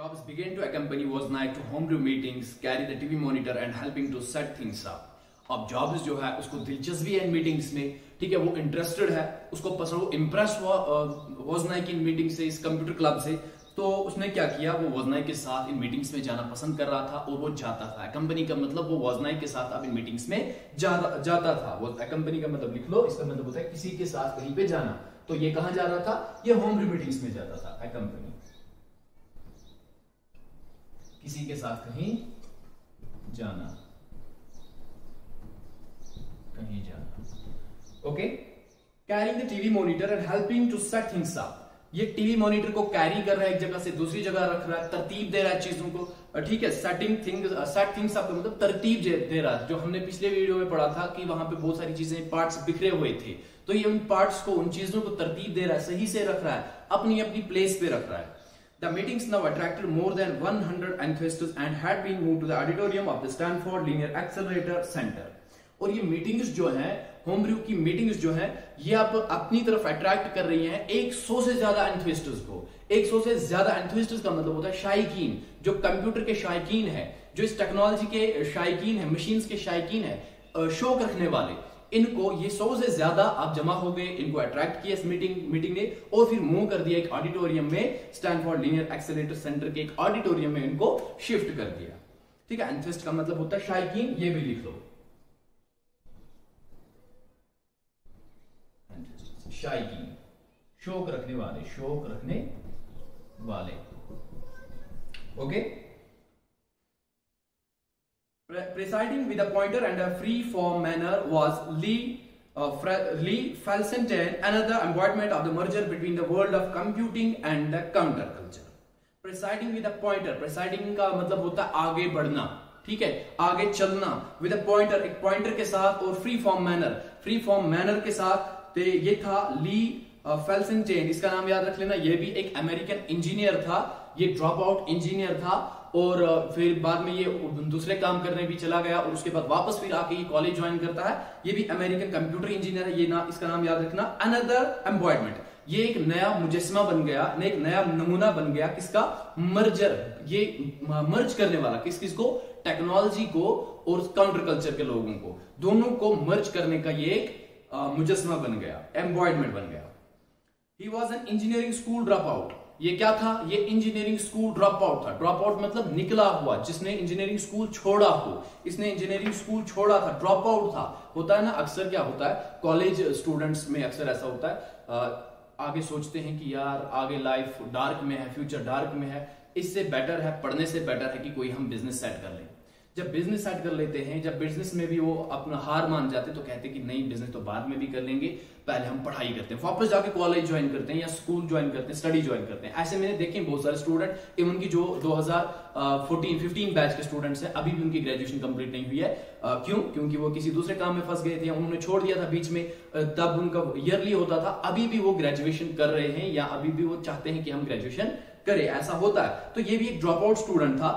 Jobs began to accompany Wozniak to homebrew meetings, carry the TV monitor and helping to set things up. अब jobs जो है उसको दिलचस्पी है meetings में ठीक है वो इंटरेस्टेड है उसको पसंद वो इम्प्रेस हुआ वॉजनाइक इन मीटिंग से इस कंप्यूटर क्लब से तो उसने क्या किया वो वॉजनाइक के साथ इन मीटिंग्स में जाना पसंद कर रहा था और वो जाता था। कंपनी का मतलब वो वॉजनाइक के साथ अब इन मीटिंग्स में जा, जाता था। वो कंपनी का मतलब लिख लो इसका मतलब होता है किसी के साथ कहीं पे जाना। तो ये कहाँ जा रहा था? ये होम मीटिंग्स में जाता था कंपनी किसी के साथ कहीं जाना। कहीं जाना। Okay carrying the TV monitor and helping to set things up ये टीवी मॉनिटर को कैरी कर रहा है एक जगह से दूसरी जगह रख रहा है, तरतीब दे रहा है चीज़ों को। ठीक है setting thing set things up मतलब तरतीब दे रहा है, जो हमने पिछले वीडियो में पढ़ा था कि वहाँ पे बहुत सारी चीज़ें पार्ट्स बिखरे हुए थे। तो ये उन पार्ट्स को, उन चीज़ों को तरतीब दे रहा है, सही से रख रहा है अपनी अपनी प्लेस पे रख रहा है। The meetings now attracted more than 100 enthusiasts and had been moved to the auditorium of the Stanford Linear Accelerator Center. और ये मीटिंग्स जो है होम ब्रू की मीटिंग्स जो है, ये आप अपनी तरफ़ अट्रैक्ट कर रही हैं 100 से ज़्यादा एंथुइस्टर्स को 100 से ज़्यादा एंथुइस्टर्स का मतलब होता है शायकीन जो कंप्यूटर के शायकीन है, जो इस टेक्नोलॉजी के शायकीन है मशीन्स के शायकीन है शौक रखने वाले इनको, ये सौ से ज़्यादा आप जमा हो गए, इनको अट्रैक्ट किया इस मीटिंग मीटिंग ने, और फिर मूव कर दिया एक ऑडिटोरियम में स्टैनफोर्ड लीनियर एक्सेलेटर सेंटर के एक ऑडिटोरियम में इनको शिफ्ट कर दिया। ठीक है एंथेस्ट का मतलब होता है शायकीन ये भी लिख लो। शायकीन शोक रखने वाले, शोक रखने वाले। Okay? Presiding with a pointer and a free form manner was Lee uh, Lee Falsenstein, another embodiment of the merger between the world of computing and the counterculture. Presiding with a pointer, presiding का मतलब होता है आगे बढ़ना ठीक है आगे चलना विद अ पॉइंटर एक पॉइंटर के साथ और free form manner free form manner के साथ तो ये था ली चेन इसका नाम याद रख लेना ये भी एक अमेरिकन इंजीनियर था ये ड्रॉप आउट इंजीनियर था और फिर बाद में ये दूसरे काम करने भी चला गया और उसके बाद वापस फिर आके ये कॉलेज ज्वाइन करता है। ये भी अमेरिकन कंप्यूटर इंजीनियर है, ये ना, इसका नाम याद रखना। अनदर एम्बॉयमेंट ये एक नया मुजस्मा बन गया एक नया नमूना बन गया किसका? मर्जर ये मर्ज करने वाला, किस किस को टेक्नोलॉजी को और काउंटर कल्चर के लोगों को। दोनों को मर्ज करने का ये एक मुजस्मा बन गया एम्बॉयडमेंट बन गया। He was an engineering school dropout ये क्या था? ये इंजीनियरिंग स्कूल ड्रॉप आउट था। ड्रॉप आउट मतलब निकला हुआ जिसने इंजीनियरिंग स्कूल छोड़ा हो। इसने इंजीनियरिंग स्कूल छोड़ा था ड्रॉप आउट था। होता है ना अक्सर क्या होता है? कॉलेज स्टूडेंट्स में अक्सर ऐसा होता है आ, आगे सोचते हैं कि यार आगे लाइफ डार्क में है फ्यूचर डार्क में है। इससे बेटर है पढ़ने से बेटर है कि कोई हम बिज़नेस सेट कर लें। जब बिज़नेस सेट कर लेते हैं, जब बिज़नेस में भी वो अपना हार मान जाते तो कहते कि नहीं बिज़नेस तो बाद में भी कर लेंगे, पहले हम पढ़ाई करते हैं, वापस जाके कॉलेज ज्वाइन करते हैं या स्कूल ज्वाइन करते हैं स्टडी ज्वाइन करते हैं। ऐसे मैंने देखे बहुत सारे स्टूडेंट इवन की जो 2014 15 बैच के स्टूडेंट्स हैं, अभी भी उनकी ग्रेजुएशन कंप्लीट नहीं हुई है। क्यों? क्योंकि वो किसी दूसरे काम में फंस गए थे, उन्होंने छोड़ दिया था बीच में। तब उनका ईयरली होता था, अभी भी वो ग्रेजुएशन कर रहे हैं या अभी भी वो चाहते हैं कि हम ग्रेजुएशन करें, ऐसा होता है। तो ये भी एक ड्रॉप आउट स्टूडेंट था।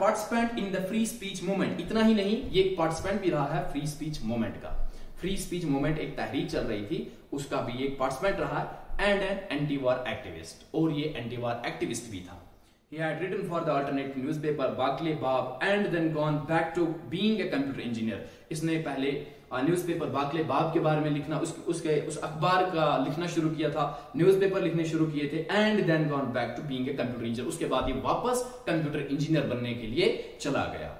Participant in the free speech movement इतना ही नहीं, ये एक पार्टिसिपेंट भी रहा है फ्री स्पीच मूवमेंट का। फ्री स्पीच मूवमेंट एक तहरीक चल रही थी, उसका भी एक पार्टिसिपेंट रहा and an anti war activist और ये एंटी वार एक्टिविस्ट भी था। He had written for the alternate newspaper, Barclay Bob, and then gone back to being a computer engineer. इसने पहले न्यूज़पेपर बाकले बाब के बारे में लिखना उस, उसके उस अखबार का लिखना शुरू किया था न्यूज़पेपर लिखने शुरू किए थे and then gone back to being a computer engineer उसके बाद ये वापस कंप्यूटर इंजीनियर बनने के लिए चला गया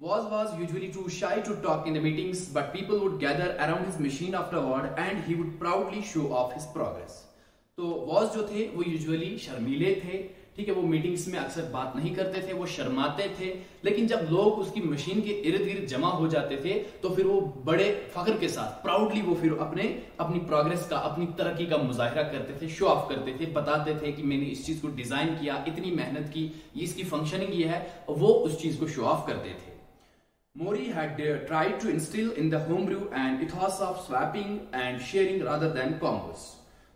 Was was usually too shy to talk in the meetings, but people would gather around his machine afterward and he would proudly show off his progress. तो वॉज़ जो थे वो यूजुअली शर्मीले थे ठीक है, वो मीटिंग्स में अक्सर बात नहीं करते थे, वो शर्माते थे, लेकिन जब लोग उसकी मशीन के इर्द गिर्द जमा हो जाते थे तो फिर वो बड़े फख्र के साथ प्राउडली वो फिर अपने, अपनी प्रोग्रेस का, अपनी तरक्की का मुजाहरा करते थे शो ऑफ़ करते थे, बताते थे कि मैंने इस चीज़ को डिज़ाइन किया, इतनी मेहनत की इसकी फंक्शनिंग ये है वो उस चीज़ को शो ऑफ़ करते थे Mori had tried to instill in the homebrew an ethos of swapping and sharing rather than commerce.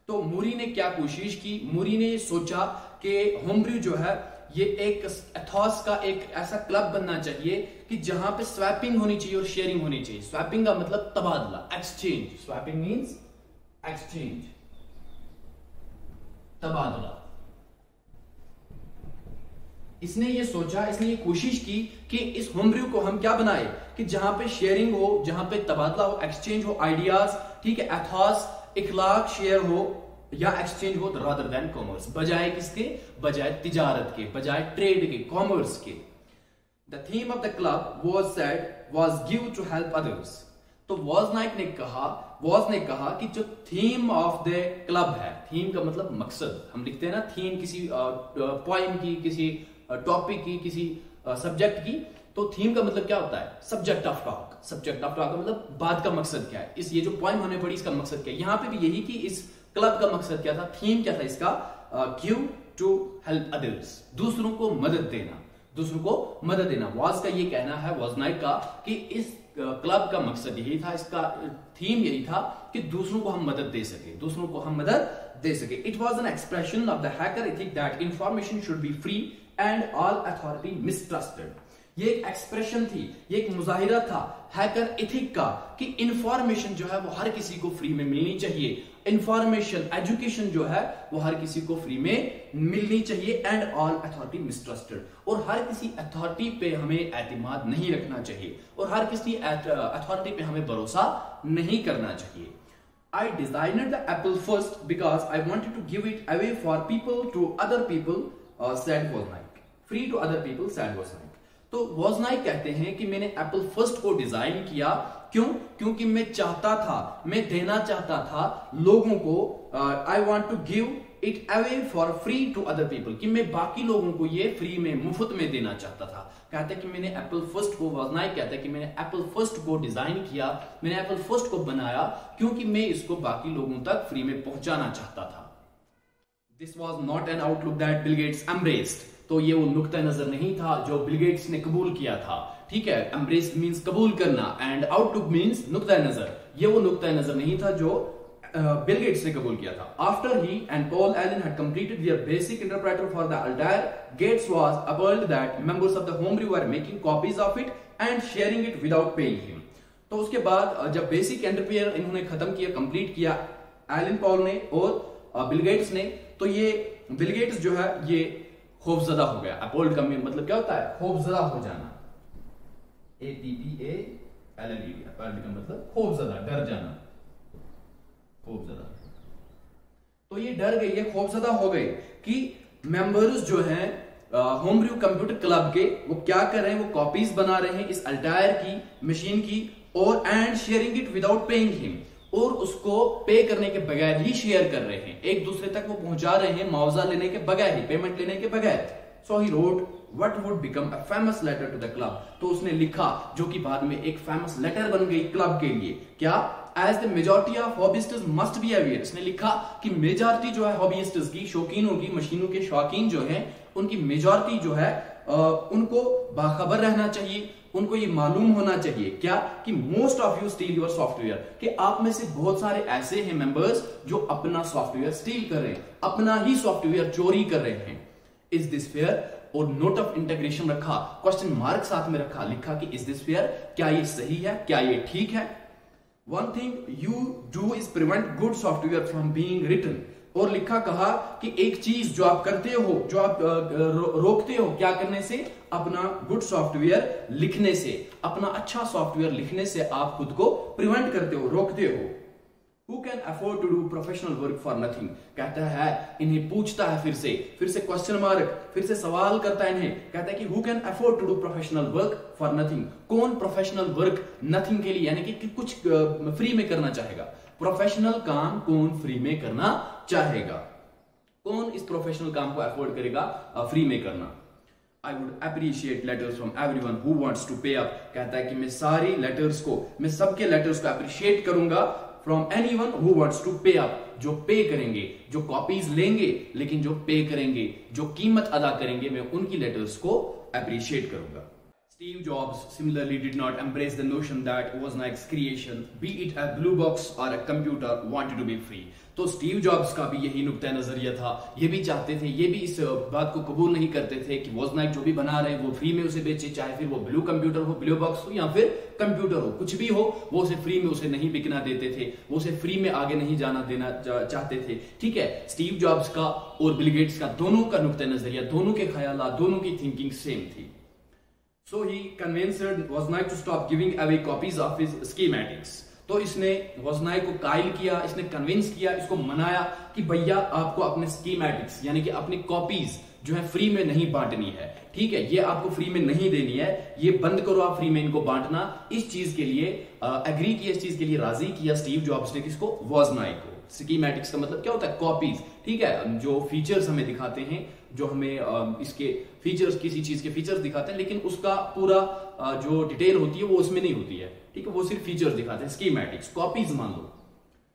तो मोरी ने क्या कोशिश की मोरी ने सोचा कि होमब्रू जो है, ये एक एथॉस का एक ऐसा क्लब बनना चाहिए कि जहाँ पे स्वैपिंग होनी चाहिए और शेयरिंग होनी चाहिए। स्वैपिंग का मतलब तबादला एक्सचेंज स्वैपिंग मींस एक्सचेंज तबादला। इसने ये सोचा, इसने ये कोशिश की कि इस होमब्रू को हम क्या बनाए? कि जहाँ पे शेयरिंग हो, जहाँ पे तबादला हो एक्सचेंज हो आइडियाज़ ठीक है, एथॉस, इखलाक शेयर हो या एक्सचेंज हो रादर देन कॉमर्स बजाय किसके? बजाय तिजारत के, बजाय ट्रेड के कॉमर्स के. The theme of the club was said Woz give to help others तो वॉज़ नाइक ने कहा वॉज़ ने कहा कि जो थीम ऑफ़ द क्लब है थीम का मतलब मकसद. हम लिखते हैं ना थीम किसी पॉइंट की, किसी टॉपिक की, किसी सब्जेक्ट की तो थीम का मतलब क्या होता है? Subject of talk subject of talk का मतलब बात का मकसद क्या है? इस, ये जो पॉइंट होने पड़ी इसका मकसद क्या है? यहाँ पे भी यही कि इस क्लब का मकसद क्या था? थीम क्या था इसका? क्यू टू हेल्प अदर्स दूसरों को मदद देना। दूसरों को मदद देना। वॉज़ का ये कहना है वॉज़ नाइट का, कि इस क्लब का मकसद यही था, इसका थीम यही था कि दूसरों को हम मदद दे सके। दूसरों को हम मदद दे सके। It was an expression of the hacker ethic that information should be free and all authority mistrusted ये एक एक्सप्रेशन थी ये एक मुजाहिरा था हैकर इथिक का कि इंफॉर्मेशन जो है वो हर किसी को फ्री में मिलनी चाहिए इंफॉर्मेशन एजुकेशन जो है वो हर किसी को फ्री में मिलनी चाहिए एंड ऑल अथॉरिटी मिसट्रस्टेड और हर किसी अथॉरिटी पे हमें एतमाद नहीं रखना चाहिए और हर किसी अथॉरिटी पे हमें भरोसा नहीं करना चाहिए I designed the apple first because I wanted to give it away for people to other people, uh, said Wozniak. Free to other people, said Wozniak. तो वॉजनाइक कहते हैं कि मैंने एप्पल फ़र्स्ट को डिज़ाइन किया। क्यों? क्योंकि मैं चाहता था, मैं देना चाहता था लोगों को I want to give it away for free to other people कि मैं बाकी लोगों को ये फ्री में, मुफ़्त में देना चाहता था। कहते कि मैंने एप्पल फ़र्स्ट को वॉजनाइक कहते कि मैंने एप्पल फ़र्स्ट को डिज़ाइन किया, मैंने एप्पल फ़र्स्ट को बनाया, क्योंकि मैं इसको बाकी लोगों तक फ्री में पहुंचाना चाहता था। This was not an outlook that Bill Gates embraced तो ये वो नुकता नज़र नहीं था जो बिलगेट्स ने कबूल किया था। ठीक है एम्ब्रेस मींस कबूल करना एंड आउटलुक मींस नुकता नज़र। ये वो नुकता नज़र नहीं था जो बिल uh, गेट्स ने कबूल किया था। After he and Paul Allen had completed their BASIC interpreter for the Altair Gates was appalled that members of the home are making copies of it and sharing it without paying him तो उसके बाद जब basic एंटरप्रेयर इन्होंने खत्म किया complete किया Allen Paul ने और बिल गेट्स ने तो ये बिल गेट्स जो है ये खौफजदा हो गया। अपोल्ड का मतलब क्या होता है? खौफजदा हो जाना। A T P A L L E appalled का मतलब खौफजदा डर जाना। खौफजदा तो ये डर गई है खौफजदा हो गए कि मेंबर्स जो हैं होम ब्रू कंप्यूटर क्लब के, वो क्या कर रहे हैं? वो कॉपीज बना रहे हैं इस अल्टायर की मशीन की, और and sharing it without paying him और उसको पे करने के बगैर ही शेयर कर रहे हैं। एक दूसरे तक वो पहुँचा रहे हैं मुआवजा लेने के बगैर ही पेमेंट लेने के बगैर। So he wrote what would become a famous letter to the club तो उसने लिखा, जो कि बाद में एक फ़ेमस लेटर बन गई क्लब के लिए। क्या? As the majority of hobbyists must be aware इसने लिखा कि मेजोरिटी जो है हॉबिस्टर्स की, शौकीनों की, मशीनों के शौकीन जो हैं, उनकी मेजोरिटी जो है उनको बाखबर रहना चाहिए। उनको ये मालूम होना चाहिए क्या कि most of you steal your software कि आप में से बहुत सारे ऐसे हैं मेंबर्स जो अपना सॉफ्टवेयर स्टील कर रहे हैं, अपना ही सॉफ्टवेयर चोरी कर रहे हैं। इज़ दिस फेयर और नोट ऑफ़ इंटीग्रेशन रखा क्वेश्चन मार्क साथ में रखा, लिखा कि इज़ दिस फेयर क्या ये सही है? क्या ये ठीक है? One thing you do is prevent good software from being written और लिखा कहा कि एक चीज़ जो आप करते हो जो आप रोकते हो क्या करने से? अपना गुड सॉफ्टवेयर लिखने से। अपना अच्छा सॉफ्टवेयर लिखने से आप खुद को प्रिवेंट करते हो रोकते हो। Who can afford to do professional work for nothing? कहता है इन्हें पूछता है फिर से। फिर से क्वेश्चन मार्क फिर से सवाल करता है इन्हें। कहता है कि who can afford to do professional work for nothing? कौन प्रोफेशनल वर्क नथिंग के लिए? यानी कि, कुछ फ्री में करना चाहेगा। प्रोफेशनल काम कौन फ्री में करना चाहेगा। कौन इस प्रोफेशनल काम को अफोर्ड करेगा? फ्री में करना। I would appreciate letters from everyone who wants to pay up कहता है कि मैं सारी लेटर्स को मैं सबके लेटर्स को अप्रिशिएट करूँगा from anyone who wants to pay up जो पे करेंगे जो कॉपीज लेंगे लेकिन जो पे करेंगे जो कीमत अदा करेंगे मैं उनकी लेटर्स को अप्रिशिएट करूँगा। Steve Jobs similarly did not embrace the notion that Wozniak's creation, be it a blue box or a computer, wanted to be free. तो स्टीव जॉब्स का भी यही नुकता नज़रिया था। ये भी चाहते थे, ये भी इस बात को कबूल नहीं करते थे कि वॉजनाइक जो भी बना रहे हैं, वो फ्री में उसे बेचे, चाहे फिर वो ब्लू कंप्यूटर हो ब्लू बॉक्स हो, या फिर कंप्यूटर हो, कुछ भी हो, वो उसे फ्री में उसे नहीं बिकना देते थे। वो उसे फ्री में आगे नहीं जाना देना चाहते थे। ठीक है स्टीव जॉब्स का और बिलगेट्स का दोनों का नुकता नज़रिया, दोनों के ख्याल दोनों की थिंकिंग सेम थी। So he convinced Wozniak to stop giving away copies of his schematics. तो इसने वजनाई को कायल किया, इसने कन्विंस किया, इसको मनाया कि भैया आपको अपने स्कीमेटिक्स यानी कि अपनी कॉपीज जो है फ्री में नहीं बांटनी है। ठीक है, ये आपको फ्री में नहीं देनी है, ये बंद करो आप फ्री में इनको बांटना। इस चीज़ के लिए एग्री किया, इस चीज़ के लिए राज़ी किया स्टीव जॉब्स ने किसको? वॉजनाई को। स्कीमेटिक्स का मतलब क्या होता है? कॉपीज ठीक है? जो फीचर्स हमें दिखाते हैं, जो हमें इसके फीचर्स किसी चीज़ के फीचर्स दिखाते हैं, लेकिन उसका पूरा जो डिटेल होती है, वो उसमें नहीं होती है, ठीक है? वो सिर्फ़ फीचर्स दिखाते हैं। स्कीमेटिक्स कॉपीज मान लो।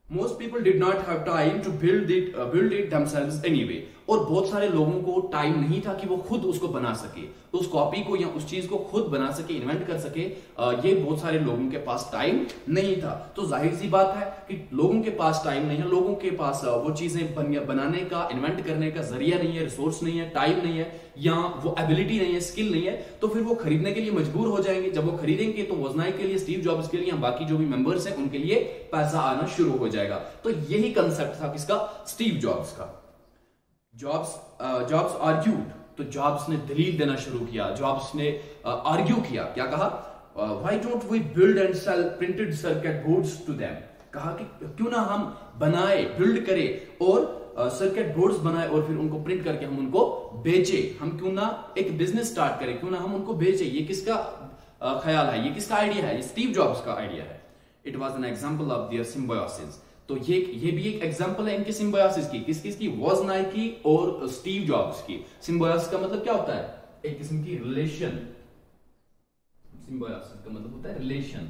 Most people did not have time to build it build it themselves anyway और बहुत सारे लोगों को टाइम नहीं था कि वो खुद उसको बना सके। तो उस कॉपी को या उस चीज़ को खुद बना सके इन्वेंट कर सके ये बहुत सारे लोगों के पास टाइम नहीं था। तो ज़ाहिर सी बात है कि लोगों के पास टाइम नहीं है, लोगों के पास वो चीज़ें बनाने का इन्वेंट करने का ज़रिया नहीं है रिसोर्स नहीं है टाइम नहीं है। या वो एबिलिटी नहीं है स्किल नहीं है तो फिर वो खरीदने के लिए मजबूर हो जाएँगे। जब वो खरीदेंगे तो वजनाई के लिए स्टीव जॉब्स के लिए या बाकी जो भी मेंबर्स हैं उनके लिए पैसा आना शुरू हो जाएगा। तो यही कंसेप्ट था किसका? स्टीव जॉब्स का। जॉब्स जॉब्स आर्ग्यूड तो जॉब्स ने दलील देना शुरू किया। जॉब्स ने आर्ग्यू uh, किया। क्या कहा? Why don't we build and sell printed circuit boards to them कहा कि क्यों ना हम बनाए बिल्ड करें और सर्किट बोर्ड्स बनाए और फिर उनको प्रिंट करके हम उनको बेचे हम क्यों ना एक बिज़नेस स्टार्ट करें? क्यों ना हम उनको बेचे ये किसका ख्याल है? ये किसका आइडिया है? स्टीव जॉब्स का आइडिया है। It was an example of their symbiosis तो ये ये भी एक एग्जांपल है इनके सिम्बोसिस की। किस किस की वॉज़ नाइकी और स्टीव जॉब्स की। सिम्बोसिस का मतलब क्या होता है? एक किस्म की रिलेशन सिम्बोसिस का मतलब होता है रिलेशन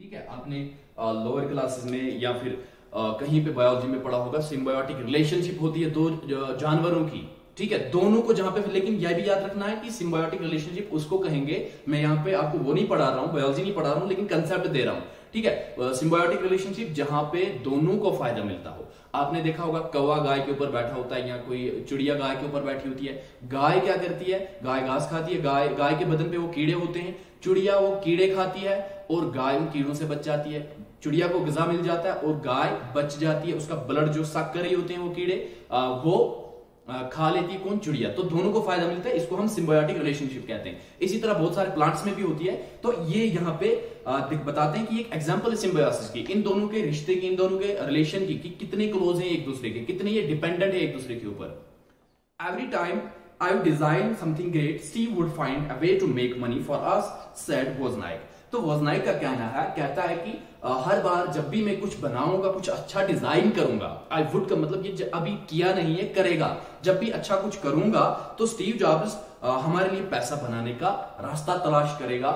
ठीक है? आपने लोअर क्लासेस में या फिर कहीं पे बायोलॉजी में पढ़ा होगा सिम्बायोटिक रिलेशनशिप होती है दो जानवरों की। ठीक है? दोनों को जहाँ पे, लेकिन यह भी याद रखना है कि सिम्बायोटिक रिलेशनशिप उसको कहेंगे, मैं यहाँ पे आपको वो नहीं पढ़ा रहा हूँ बायोलॉजी नहीं पढ़ा रहा हूँ, लेकिन कंसेप्ट दे रहा हूँ। ठीक है? सिम्बायोटिक रिलेशनशिप जहाँ पे दोनों को फ़ायदा मिलता हो। आपने देखा होगा, कौवा गाय के ऊपर बैठा होता है, या कोई चिड़िया गाय के ऊपर बैठी होती है। गाय क्या करती है? गाय घास खाती है। गाय गाय के बदन पे वो कीड़े होते हैं। चिड़िया वो कीड़े खाती है और गाय उन कीड़ों से बच जाती है। चिड़िया को गजा मिल जाता है और गाय बच जाती है, उसका ब्लड जो सक कर रही होते हैं वो कीड़े वो खा लेती कौन? चिड़िया। तो दोनों को फ़ायदा मिलता है, इसको हम सिम्बायोटिक रिलेशनशिप कहते हैं। इसी तरह बहुत सारे प्लांट्स में भी होती है। तो ये यहाँ पे बताते हैं कि एक एग्जांपल है सिम्बायोसिस की, इन दोनों के रिश्ते की, इन दोनों के रिलेशन की, कि कितने क्लोज हैं एक दूसरे के, कितने ये डिपेंडेंट है एक दूसरे के ऊपर। Every time I design something great Steve would find a way to make money for us said Wozniak तो वजनाइक का कहना है, कहता है कि हर बार जब भी मैं कुछ बनाऊँगा, कुछ अच्छा डिज़ाइन करूँगा आई वुड का मतलब ये अभी किया नहीं है, करेगा। जब भी अच्छा कुछ करूँगा तो स्टीव जॉब्स हमारे लिए पैसा बनाने का रास्ता तलाश करेगा।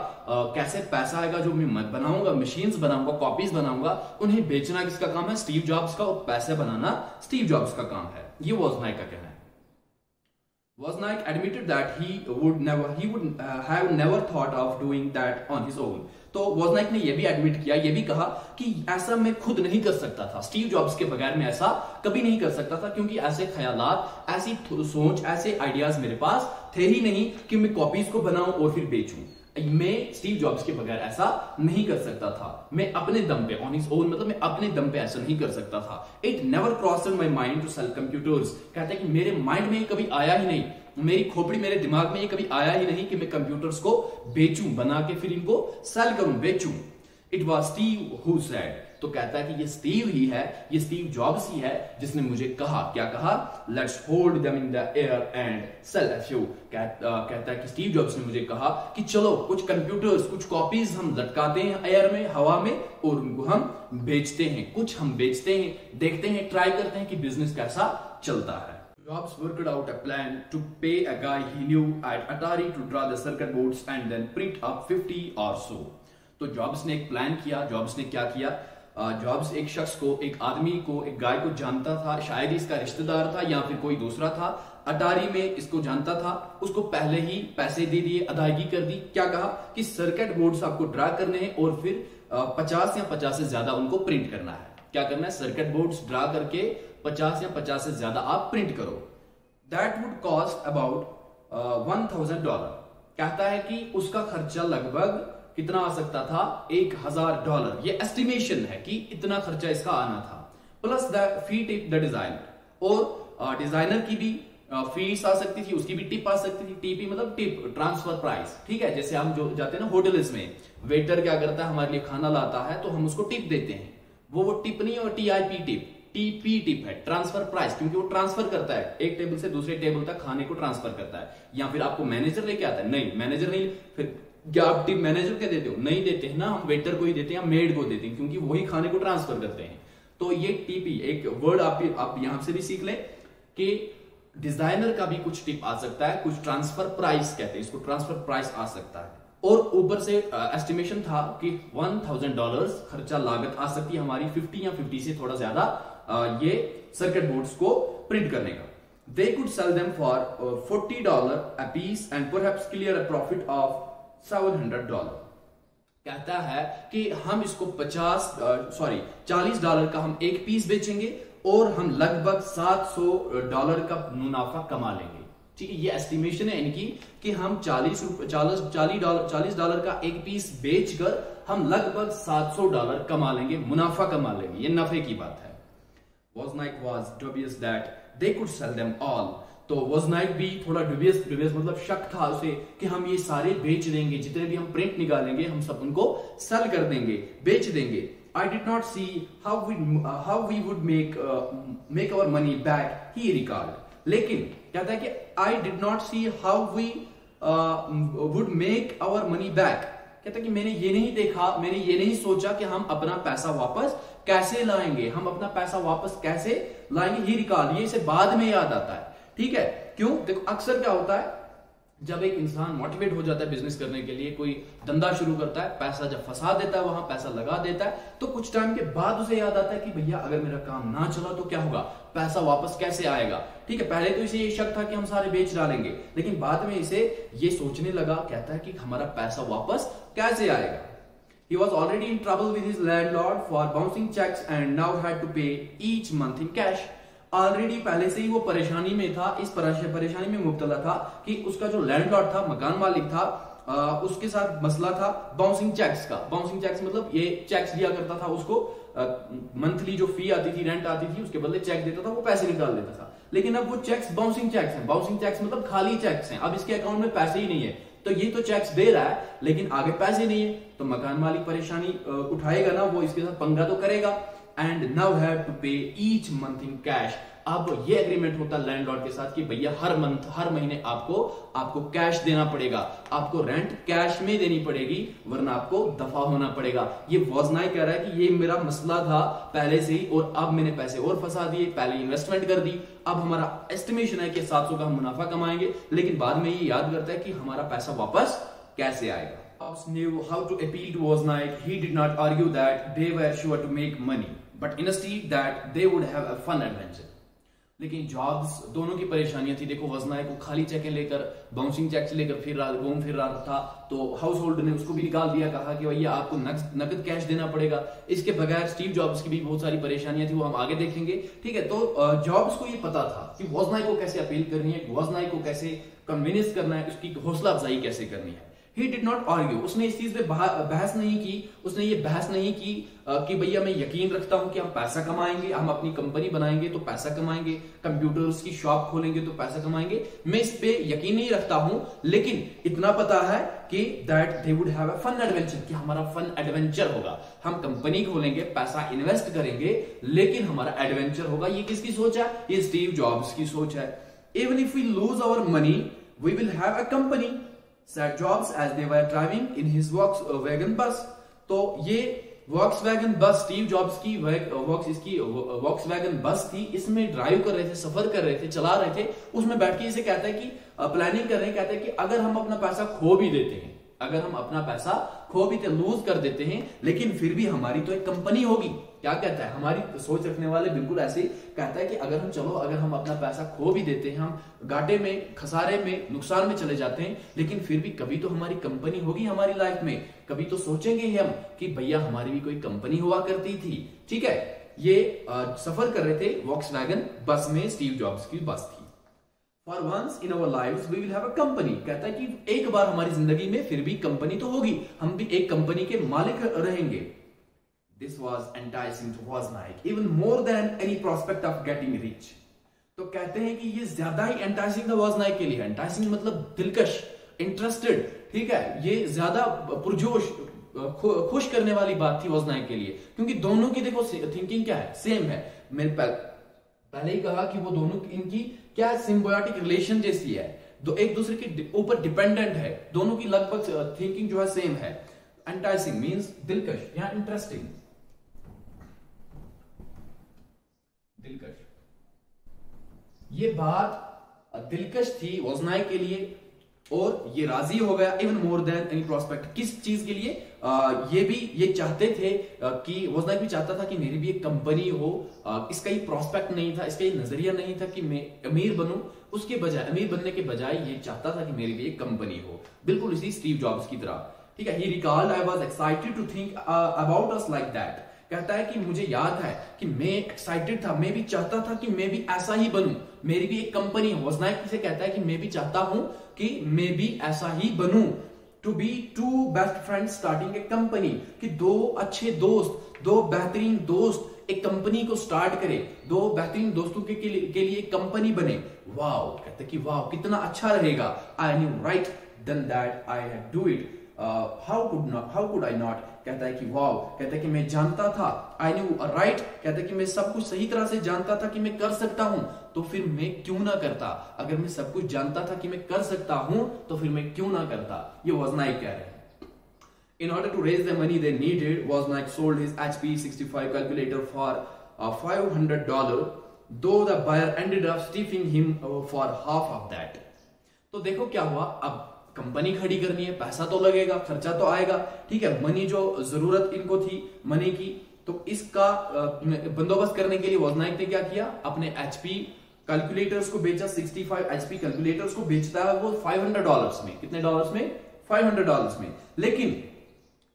कैसे पैसा आएगा जो मैं बनाऊँगा मशीन्स बनाऊँगा कॉपीज बनाऊँगा, उन्हें बेचना किसका काम है? स्टीव जॉब्स का और पैसे बनाना स्टीव जॉब्स का काम है। ये वॉजनाइक का कहना है। Wozniak admitted that he would never he would uh, have never thought of doing that on his own. तो वॉजनाइक ने यह भी एडमिट किया यह भी कहा कि ऐसा मैं खुद नहीं कर सकता था स्टीव जॉब्स के बगैर मैं ऐसा कभी नहीं कर सकता था क्योंकि ऐसे ख्याल ऐसी सोच ऐसे आइडियाज़ मेरे पास थे ही नहीं कि मैं कॉपीज को बनाऊँ और फिर बेचूं मैं स्टीव जॉब्स के बगैर ऐसा नहीं कर सकता था। मैं अपने दम पे ऑन हिज ओन मतलब मैं अपने दम पे ऐसा नहीं कर सकता था। It never cross in my mind to sell computers कहते हैं कि मेरे माइंड में ये कभी आया ही नहीं। मेरी खोपड़ी मेरे दिमाग में ये कभी आया ही नहीं कि मैं कंप्यूटर्स को बेचूं, बना के फिर इनको सेल करूँ, बेचूं। It was Steve who said तो कहता है कि ये स्टीव ही है, ये स्टीव जॉब्स ही है, जिसने मुझे कहा, क्या कहा? Let's hold them in the air and sell few कहता है कि स्टीव जॉब्स ने मुझे कहा कि चलो, कुछ कंप्यूटर्स कुछ कॉपीज हम लटकाते हैं एयर में, हवा में, और उनको हम बेचते हैं। कुछ हम बेचते हैं, देखते हैं ट्राई करते हैं कि बिज़नेस कैसा चलता है। Jobs worked out a plan to pay a guy he knew at Atari to draw the circuit boards and then print up 50 or so. तो जॉब्स ने एक प्लान किया। जॉब्स ने क्या किया? जॉब्स एक शख्स को, एक आदमी को, एक गाय को जानता था, शायद ही इसका रिश्तेदार था या फिर कोई दूसरा था। अटारी में इसको जानता था, उसको पहले ही पैसे दे दिए, अदायगी कर दी। क्या कहा कि सर्किट बोर्ड्स आपको ड्रा करने हैं और फिर पचास या पचास से ज़्यादा उनको प्रिंट करना है। क्या करना है? सर्किट बोर्ड्स ड्रा करके 50 या 50 से ज़्यादा आप प्रिंट करो। That would cost about one thousand dollar कहता है कि उसका खर्चा लगभग कितना आ सकता था? एक हज़ार डॉलर। ये एस्टिमेशन है कि इतना खर्चा इसका आना था। Plus the fee tip the design और डिज़ाइनर की भी फ़ीस आ सकती थी, उसकी भी टिप आ सकती थी। टीपी मतलब टिप ट्रांसफ़र प्राइस ठीक है? जैसे हम जो जाते हैं ना होटल्स में वेटर क्या करता है, हमारे लिए खाना लाता है तो हम उसको टिप देते हैं। वो वो टिप नहीं और टीआईपी टिप टीपी टिप है ट्रांसफ़र प्राइस क्योंकि वो ट्रांसफ़र करता है। एक टेबल से दूसरे टेबल तक खाने को ट्रांसफ़र करता है। या फिर आपको मैनेजर लेके आता है? नहीं मैनेजर नहीं। फिर क्या आप टिप मैनेजर के देते हो? नहीं देते हैं ना, हम वेटर को ही देते हैं मेड को देते हैं, क्योंकि वही खाने को ट्रांसफ़र करते हैं। तो ये टीपी एक वर्ड आप आप यहाँ से भी सीख लें कि डिज़ाइनर का भी कुछ टिप आ सकता है, कुछ ट्रांसफ़र प्राइस कहते हैं, इसको ट्रांसफ़र प्राइस आ सकता है। और ऊपर से एस्टिमेशन था कि वन थाउज़ेंड डॉलर खर्चा लागत आ सकती है हमारी फिफ्टी या फिफ्टी से थोड़ा ज़्यादा ये सर्किट बोर्ड्स को प्रिंट करने का। They could sell them for forty dollar piece and perhaps clear a profit of seven hundred dollar. कहता है कि हम इसको 50 सॉरी 40 डॉलर का हम एक पीस बेचेंगे और हम लगभग 700 डॉलर का मुनाफा कमा लेंगे। ठीक है, ये एस्टिमेशन है इनकी कि हम 40 चालीस चालीस डॉलर 40 डॉलर का एक पीस बेचकर हम लगभग 700 डॉलर कमा लेंगे, मुनाफा कमा लेंगे। ये नफे की बात है। Wozniak was dubious that they could sell them all तो वॉज़ नाइक भी थोड़ा डुबियस डुबियस मतलब शक था उसे कि हम ये सारे बेच देंगे जितने भी हम प्रिंट निकालेंगे हम सब उनको सेल कर देंगे बेच देंगे not see how we uh, how we would make uh, make our money back. He recalled. लेकिन कहता है कि did not see how we uh, would make our money back. कहता है कि मैंने ये नहीं देखा मैंने ये नहीं सोचा कि हम अपना पैसा वापस कैसे लाएँगे हम अपना पैसा वापस कैसे लाएँगे ये रिकॉल ये इसे बाद में याद आता है ठीक है? क्यों? देखो, अक्सर क्या होता है, जब एक इंसान मोटिवेट हो जाता है बिज़नेस करने के लिए, कोई धंधा शुरू करता है, पैसा जब फंसा देता है वहाँ, पैसा लगा देता है तो कुछ टाइम के बाद उसे याद आता है कि भैया, अगर मेरा काम ना चला तो क्या होगा? पैसा वापस कैसे आएगा? ठीक है, पहले तो इसे ये शक था कि हम सारे बेच डालेंगे, लेकिन बाद में इसे ये सोचने लगा, कहता है कि हमारा पैसा वापस कैसे आएगा? He was already in trouble with his landlord for bouncing checks and now had to pay each month in cash. Already पहले से ही वो परेशानी में था इस परेशानी में मुबतला था कि उसका जो लैंडलॉर्ड था मकान मालिक था आ, उसके साथ मसला था बाउंसिंग चेक्स का। बाउंसिंग चेक्स मतलब ये चेक्स दिया करता था उसको मंथली जो फ़ी आती थी रेंट आती थी उसके बदले चेक देता था वो पैसे निकाल देता था। लेकिन अब वो चेक्स बाउंसिंग चेक्स हैं। बाउंसिंग चेक्स मतलब खाली चेक्स हैं। अब इसके अकाउंट में पैसे ही नहीं है। तो ये तो चेक्स दे रहा है लेकिन आगे पैसे नहीं है। तो मकान मालिक परेशानी उठाएगा ना वो इसके साथ पंगा तो करेगा। And now have to pay each month in cash अब ये एग्रीमेंट होता है लैंडलॉर्ड के साथ कि भैया हर मंथ हर महीने आपको आपको कैश देना पड़ेगा। आपको रेंट कैश में देनी पड़ेगी वरना आपको दफ़ा होना पड़ेगा। ये वॉजनाई कह रहा है कि ये मेरा मसला था पहले से ही और अब मैंने पैसे और फंसा दिए पहले इन्वेस्टमेंट कर दी। अब हमारा एस्टिमेशन है कि 700 का हम मुनाफा कमाएँगे लेकिन बाद में ये याद करता है कि हमारा पैसा वापस कैसे आएगा। Knew how to appeal to Wozniak. He did not argue that they were sure to make money, but instead that they would have a fun adventure. लेकिन जॉब्स दोनों की परेशानियाँ थी। देखो, वजनाए को खाली चेकें लेकर बाउंसिंग चेक लेकर, फिर रहा घूम, फिर रहा था तो हाउस होल्डर ने उसको भी निकाल दिया, कहा कि भैया, आपको नकद कैश देना पड़ेगा। इसके बगैर स्टीव जॉब्स की भी बहुत सारी परेशानियाँ थी, वो हम आगे देखेंगे। ठीक है तो जॉब्स को ये पता था कि वजनाई को कैसे अपील करनी है वजनाई को कैसे कन्विंस करना है, उसकी हौसला अफजाई कैसे करनी है। ही डिड नॉट आर्ग्यू उसने इस चीज़ पे बहस नहीं की। उसने ये बहस नहीं की कि भैया मैं यकीन रखता हूँ कि हम पैसा कमाएँगे, हम अपनी कंपनी बनाएँगे तो पैसा कमाएँगे, कंप्यूटर्स की शॉप खोलेंगे तो पैसा कमाएँगे। मैं इस पे यकीन नहीं रखता हूँ, लेकिन इतना पता है कि that they would have a fun adventure कि हमारा फन एडवेंचर होगा। हम कंपनी खोलेंगे, पैसा इन्वेस्ट करेंगे, लेकिन हमारा एडवेंचर होगा। ये किसकी सोच है? ये स्टीव जॉब्स की सोच है। Even if we lose our money we will have a company said Jobs as they were driving in his Volkswagen bus. तो ये वॉक्सवैगन बस स्टीव जॉब्स की वॉक्स इसकी वॉक्सवैगन बस थी, इसमें ड्राइव कर रहे थे, सफ़र कर रहे थे, चला रहे थे, उसमें बैठ के इसे कहता है कि प्लानिंग कर रहे हैं, कहते हैं कि अगर हम अपना पैसा खो भी देते हैं, अगर हम अपना पैसा खो भी लूज कर देते हैं, लेकिन फिर भी हमारी तो एक कंपनी होगी क्या कहता है? हमारी सोच रखने वाले बिल्कुल ऐसे ही कहता है कि अगर हम चलो अगर हम अपना पैसा खो भी देते हैं हम घाटे में खसारे में नुकसान में चले जाते हैं लेकिन फिर भी कभी तो हमारी कंपनी होगी हमारी लाइफ में। कभी तो सोचेंगे ही हम कि भैया हमारी भी कोई कंपनी हुआ करती थी। ठीक है? ये आ, सफ़र कर रहे थे वॉक्स बस में स्टीव जॉब्स की बस थी। For once in our life we will have a company कहता है कि एक बार हमारी ज़िंदगी में फिर भी कंपनी तो होगी। हम भी एक कंपनी के मालिक रहेंगे। This was enticing to was Nike even more than any prospect of getting rich तो कहते हैं कि ये ज़्यादा ही एंटाइसिंग था वॉज़ नाइक के लिए। एंटाइसिंग मतलब दिलकश इंटरेस्टेड ठीक है? ये ज़्यादा पुरजोश खुश करने वाली बात थी वॉज़ नाइक के लिए। क्योंकि दोनों की देखो थिंकिंग क्या है? सेम है। मेरे पहले पहले ही कहा कि वो दोनों इनकी क्या सिंबायोटिक रिलेशन जैसी है। दो, एक दूसरे के ऊपर डिपेंडेंट है। दोनों की लगभग थिंकिंग जो है सेम है। एंटाइसिंग मींस दिलकश या इंटरेस्टिंग दिलकश। ये बात दिलकश थी वजनाई के लिए और ये राज़ी हो गया even more than any prospect किस चीज़ के लिए? आ, ये भी ये चाहते थे आ, कि वजनाई भी चाहता था कि मेरी भी एक कंपनी हो। आ, इसका ही प्रोस्पेक्ट नहीं था इसका ही नज़रिया नहीं था कि मैं अमीर बनूं। उसके बजाय अमीर बनने के बजाय ये चाहता था कि मेरी भी एक कंपनी हो। बिल्कुल इसी स्टीव जॉब्स की तरह। ठीक है ही recalled I was excited to think about us like that कहता है कि मुझे याद है कि मैं एक्साइटेड था मैं भी चाहता था कि मैं भी ऐसा ही बनूं। मेरी भी एक कंपनी है वजनाइक से कहता है कि मैं भी चाहता हूँ कि मैं भी ऐसा ही बनूं। To be two best friend starting a company कि दो अच्छे दोस्त दो बेहतरीन दोस्त एक कंपनी को स्टार्ट करे दो बेहतरीन दोस्तों के, के, लिए, कंपनी बने। वाओ कहते कि वाओ कितना अच्छा रहेगा। I knew right then that I do it how could not how could I not कहता है कि वाओ कहता है कि मैं जानता था आई न्यू राइट कहता है कि मैं सब कुछ सही तरह से जानता था कि मैं कर सकता हूँ। तो फिर मैं क्यों ना करता? अगर मैं सब कुछ जानता था कि मैं कर सकता हूँ तो फिर मैं क्यों ना करता? ये वजनाइक कह रहे हैं In order to raise the money they needed, Wozniak sold his HP 65 calculator for uh, $500, though the buyer ended up stiffing him uh, for half of that. तो देखो क्या हुआ? अब कंपनी खड़ी करनी है, पैसा तो लगेगा, खर्चा तो आएगा, ठीक है मनी जो ज़रूरत इनको थी मनी की तो इसका बंदोबस्त करने के लिए वजनाइक ने क्या किया? अपने एचपी कैलकुलेटर्स को बेचा 65 एचपी कैलकुलेटर्स को बेचता है वो 500 डॉलर्स में। कितने डॉलर्स में? 500 डॉलर्स में। लेकिन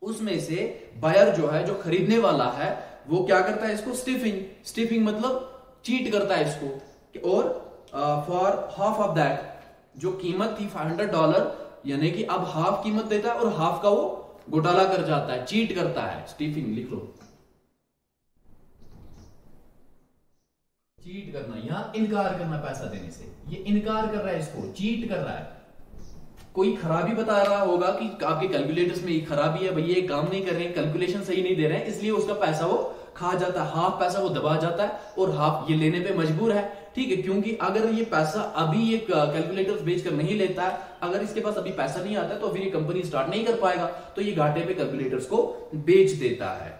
उसमें से बायर जो है, जो खरीदने वाला है, वो क्या करता है इसको? स्टिफिंग स्टिफिंग मतलब चीट करता है इसको। और फॉर हाफ़ ऑफ़ दैट जो कीमत थी 500 डॉलर यानी कि अब हाफ़ कीमत देता है और हाफ़ का वो घोटाला कर जाता है, चीट करता है। स्टीफिंग, लिख लो। चीट करना, यहाँ इनकार करना पैसा देने से। ये इनकार कर रहा है इसको, चीट कर रहा है। कोई खराबी बता रहा होगा कि आपके कैलकुलेटर्स में ये खराबी है भैया काम नहीं कर रहे हैं कैलकुलेशन सही नहीं दे रहे हैं, इसलिए उसका पैसा वो खा जाता है हाफ़ पैसा वो दबा जाता है, और हाफ़ ये लेने पे मजबूर है। ठीक है, क्योंकि अगर ये पैसा अभी ये कैलकुलेटर्स बेचकर नहीं लेता है, अगर इसके पास अभी पैसा नहीं आता तो फिर ये कंपनी स्टार्ट नहीं कर पाएगा। तो ये घाटे पे कैलकुलेटर्स को बेच देता है।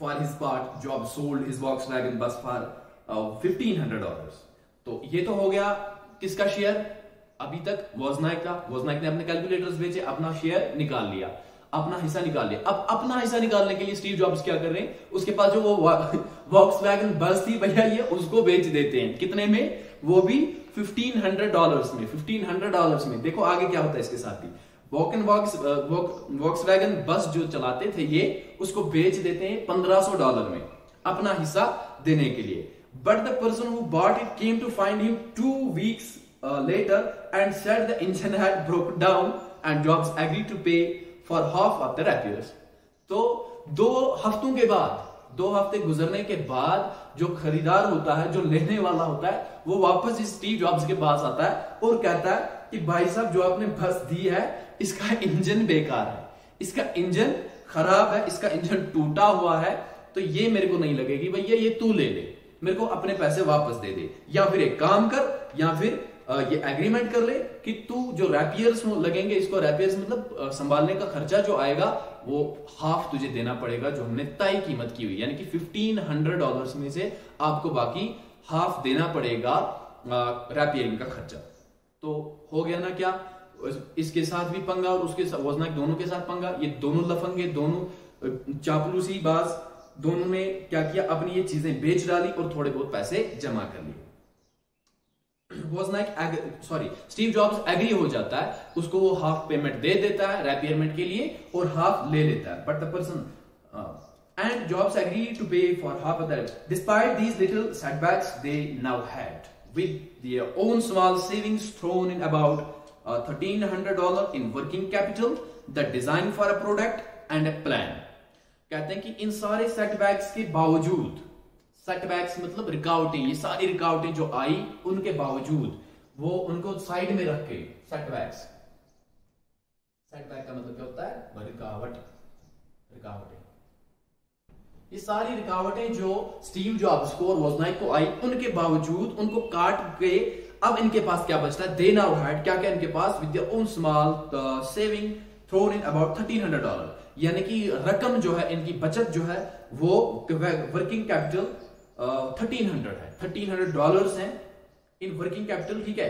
For his part Jobs sold his Volkswagen bus for fifteen hundred dollar तो ये तो हो गया किसका शेयर अभी तक वॉजनाइक का। वॉजनाइक ने अपने कैलकुलेटर्स बेचे, अपना शेयर निकाल लिया। अपना हिस्सा निकाल लिया। अब अपना हिस्सा निकालने के लिए स्टीव जॉब्स क्या कर रहे हैं? उसके पास जो वो वॉक्स वैगन बस थी भैया ये, उसको बेच देते हैं। कितने में? वो भी 1500 डॉलर्स में 1500 डॉलर्स में। देखो आगे क्या होता है इसके साथ ही। वॉकन वॉक्स वॉक्स वैगन बस जो चलाते थे ये, उसको बेच देते हैं 1500 डॉलर में, अपना हिस्सा देने के लिए। But the person who bought it came to find him two weeks later and said the engine had broke down and Jobs agree to pay for half of the repairs. तो दो हफ्तों के बाद, दो हफ़्ते गुजरने के बाद जो खरीदार होता है, जो लेने वाला होता है, वो वापस इस स्टीव जॉब्स के पास आता है और कहता है कि भाई साहब, जो आपने बस दी है, इसका इंजन बेकार है। इसका इंजन खराब है, इसका इंजन टूटा हुआ है तो ये मेरे को नहीं लगेगी। भैया, ये तू ले ले। मेरे को अपने पैसे वापस दे दे। या फिर एक काम कर, या फिर ये एग्रीमेंट कर ले कि तू जो रैपियर्स लगेंगे, इसको रैपियर्स मतलब संभालने का खर्चा जो आएगा, वो हाफ़ तुझे देना पड़ेगा, जो हमने तय कीमत की हुई यानी कि फिफ्टीन हंड्रेड डॉलर में से आपको बाकी हाफ़ देना पड़ेगा रैपियरिंग का खर्चा। तो हो गया ना क्या? इसके साथ भी पंगा और उसके वजना दोनों के साथ पंगा। ये दोनों लफंगे, दोनों चापलूसी बाज, दोनों ने क्या किया? अपनी ये चीज़ें बेच डाली और थोड़े बहुत पैसे जमा कर लिए। Wozniak sorry Steve Jobs agree हो जाता है उसको वो हाफ़ पेमेंट दे देता है रेपियरमेंट के लिए और हाफ़ ले लेता है but the person and Jobs agreed to pay for half of that. Despite these little setbacks they now with their own small savings thrown in about uh, $1,300 in working capital, the design for a product and a plan. कहते हैं कि इन सारे setbacks के बावजूद setbacks मतलब रुकावटें ये सारी रुकावटें जो आई, उनके बावजूद, वो उनको साइड में रख के सेटबैक्स सेटबैक का मतलब क्या होता है? रुकावट रुकावटें ये सारी रुकावटें जो स्टीव जॉब्स को और वोजनाइक को आई, उनके बावजूद उनको काट के, अब इनके पास क्या बचता है? देना हैड क्या क्या इनके पास? With own small saving thrown in about thirteen hundred dollar यानी कि रकम जो है, इनकी बचत जो है, वो वर्किंग कैपिटल थर्टीन हंड्रेड है। थर्टीन हंड्रेड डॉलर है इन वर्किंग कैपिटल ठीक है?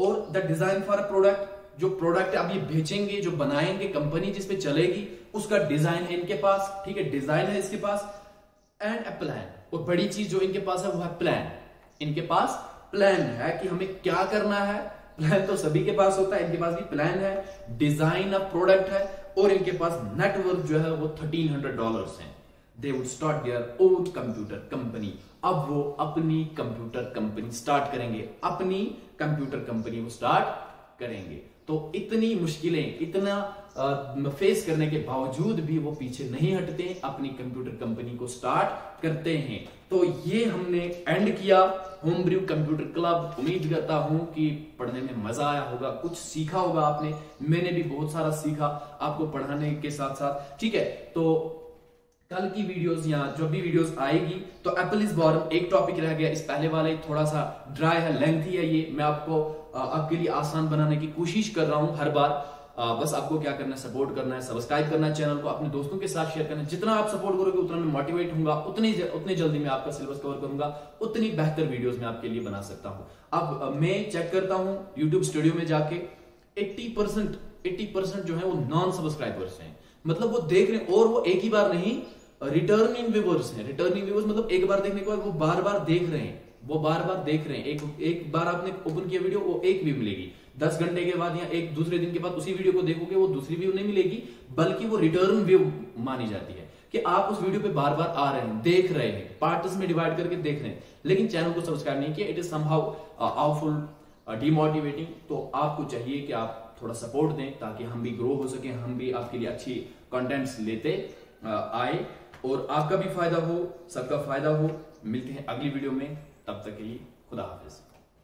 और the design for a product जो प्रोडक्ट आप ये बेचेंगे, जो बनाएँगे कंपनी जिसपे चलेगी, उसका डिज़ाइन है इनके पास, ठीक है? डिज़ाइन है इसके पास एंड अ प्लान और बड़ी चीज़ जो इनके पास है, वो है प्लान इनके पास प्लान है कि हमें क्या करना है। प्लान तो सभी के पास होता है, इनके पास भी प्लान है। डिज़ाइन ऑफ़ प्रोडक्ट है और इनके पास नेटवर्क जो है, वो थर्टीन हंड्रेड डॉलर है। They would start their own computer company अब वो अपनी कंप्यूटर कंपनी स्टार्ट करेंगे। अपनी कंप्यूटर कंपनी वो स्टार्ट करेंगे। तो इतनी मुश्किलें, इतना फेस करने के बावजूद भी वो पीछे नहीं हटते, अपनी कंप्यूटर कंपनी को स्टार्ट करते हैं। तो ये हमने एंड किया। होम ब्रू कंप्यूटर क्लब उम्मीद करता हूँ कि पढ़ने में मज़ा आया होगा, कुछ सीखा होगा आपने। मैंने भी बहुत सारा सीखा आपको पढ़ाने के साथ साथ ठीक है तो कल की वीडियोस या जो भी वीडियोस आएगी तो एप्पल इज़ बॉर्न एक टॉपिक रह गया इस पहले वाले थोड़ा सा ड्राई है लेंथी है ये। मैं आपको आपके लिए आसान बनाने की कोशिश कर रहा हूँ हर बार। आ, बस आपको क्या करना है सपोर्ट करना है सब्सक्राइब करना है चैनल को अपने दोस्तों के साथ शेयर करना है। जितना आप सपोर्ट करोगे उतना मैं मोटिवेट हूँ उतनी उतनी जल्दी मैं आपका सिलेबस कवर करूँगा उतनी बेहतर वीडियोस मैं आपके लिए बना सकता हूँ। अब मैं चेक करता हूँ यूट्यूब स्टूडियो में जाके एट्टी परसेंट जो है वो नॉन सब्सक्राइबर्स हैं। मतलब वो देख रहे हैं और वो एक ही बार नहीं रिटर्निंग व्यूवर्स हैं। रिटर्निंग व्यूवर्स मतलब एक बार देखने के बाद वो बार बार देख रहे हैं। वो बार बार देख रहे हैं। एक एक बार आपने ओपन किया वीडियो वो एक व्यू मिलेगी। दस घंटे के बाद या एक दूसरे दिन के बाद उसी वीडियो को देखोगे वो दूसरी व्यू नहीं मिलेगी बल्कि वो रिटर्न व्यू मानी जाती है। कि आप उस वीडियो पे बार बार आ रहे हैं देख रहे हैं पार्ट्स में डिवाइड करके देख रहे हैं। लेकिन चैनल को सब्सक्राइब नहीं किया it is somehow awful demotivating तो आपको चाहिए कि आप थोड़ा सपोर्ट दें ताकि हम भी ग्रो हो सके हम भी आपके लिए अच्छी कंटेंट्स लेते uh, आए। और आपका भी फ़ायदा हो, सबका फ़ायदा हो। मिलते हैं अगली वीडियो में। तब तक के लिए खुदा हाफिज।